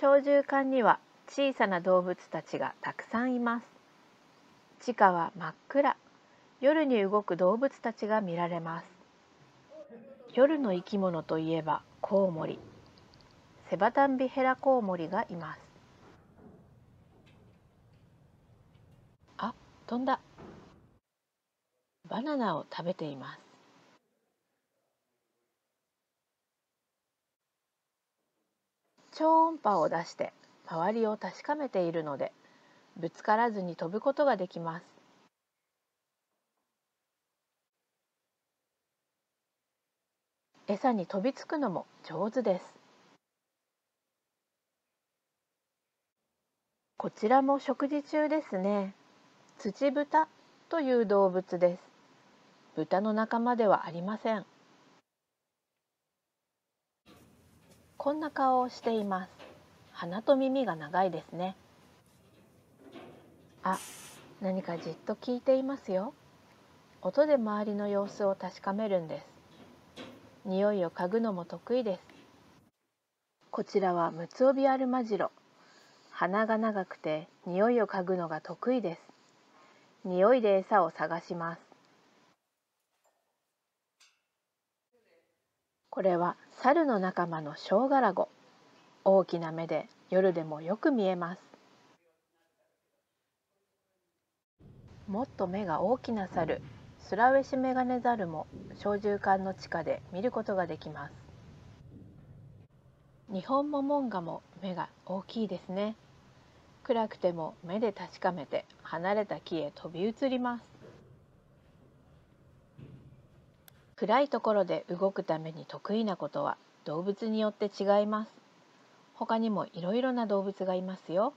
小獣館には小さな動物たちがたくさんいます。地下は真っ暗。夜に動く動物たちが見られます。夜の生き物といえばコウモリ。セバタンビヘラコウモリがいます。あ飛んだ。バナナを食べています。超音波を出して周りを確かめているのでぶつからずに飛ぶことができます。餌に飛びつくのも上手です。こちらも食事中ですね。ツチブタという動物です。豚の仲間ではありません。こんな顔をしています。鼻と耳が長いですね。あ、何かじっと聞いていますよ。音で周りの様子を確かめるんです。匂いを嗅ぐのも得意です。こちらはムツオビアルマジロ鼻が長くて匂いを嗅ぐのが得意です。匂いで餌を探します。これは猿の仲間のショウガラゴ。大きな目で夜でもよく見えます。もっと目が大きな猿スラウェシメガネザルも小獣館の地下で見ることができます。日本モモンガも目が大きいですね。暗くても目で確かめて離れた木へ飛び移ります。暗いところで動くために得意なことは動物によって違います。他にもいろいろな動物がいますよ。